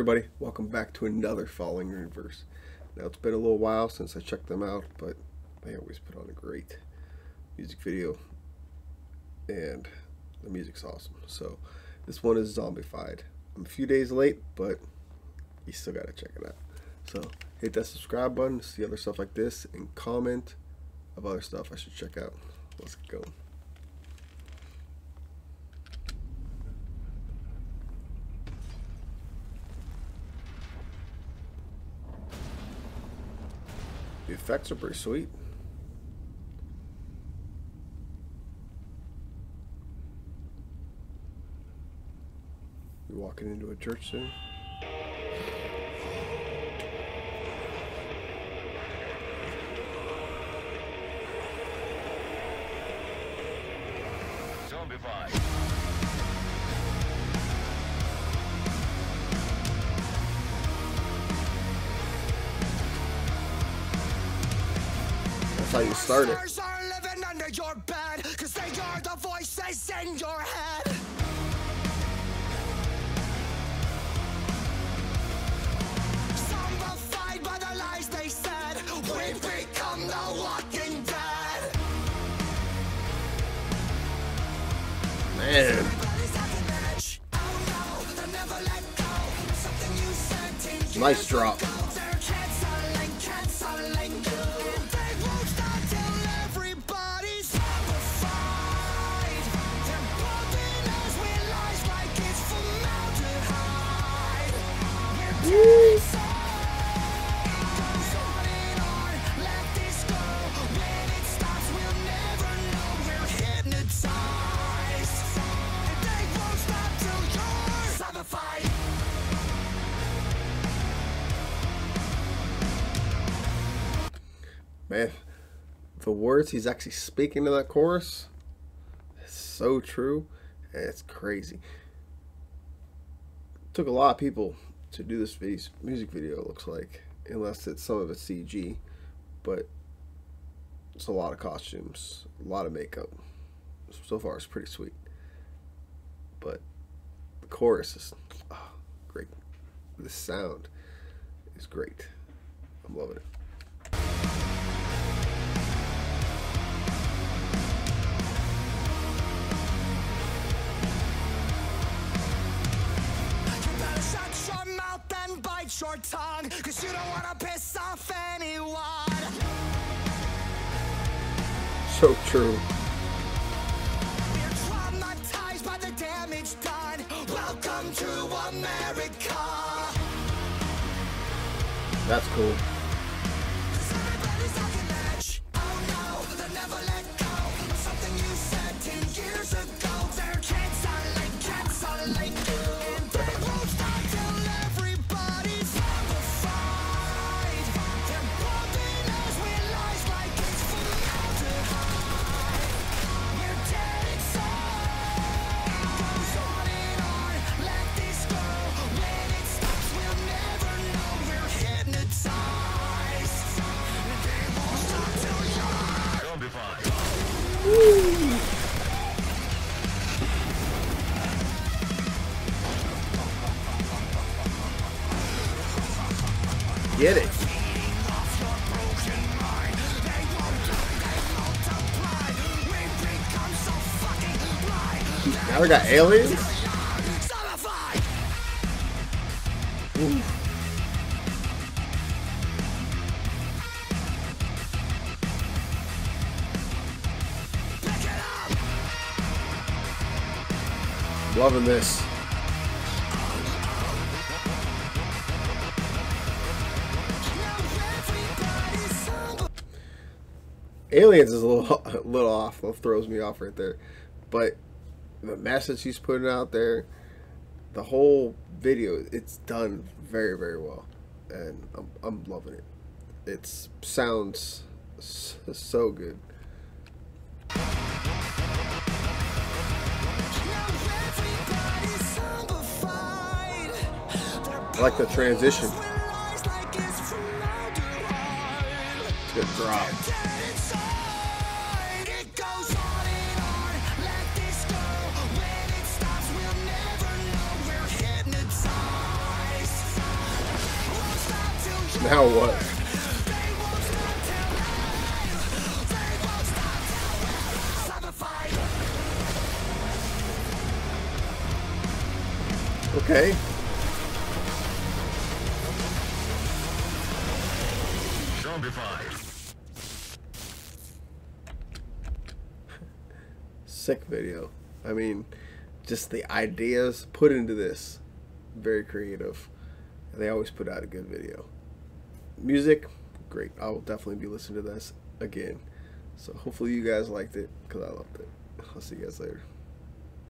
everybody, welcome back to another Falling In Reverse. Now it's been a little while since I checked them out, but they always put on a great music video and the music's awesome. So this one is zombified. I'm a few days late, but you still gotta check it out. So hit that subscribe button to see other stuff like this and comment of other stuff I should check out. Let's get The effects are pretty sweet. You walking into a church soon? We become the walking dead. Man, Everybody's at man, the words he's actually speaking to that chorus is so true. It's crazy. took a lot of people to do this music video. It looks like, unless it's some of it's CG, but it's a lot of costumes, a lot of makeup. So far, it's pretty sweet. But the chorus is oh, great. The sound is great. I'm loving it. Your tongue, cause you don't wanna piss off anyone. So true. We're traumatized by the damage done. Welcome to America. That's cool. Get it. Now we got aliens? Loving this. Aliens is a little a little off. That throws me off right there. But the message he's putting out there, the whole video, it's done very very well, and I'm I'm loving it. It sounds so good. I like the transition. We're hypnotized. Now what? Okay. Sick video. I mean, just the ideas put into this. Very creative. They always put out a good video. Music, great. I will definitely be listening to this again. So hopefully you guys liked it because I loved it. I'll see you guys later.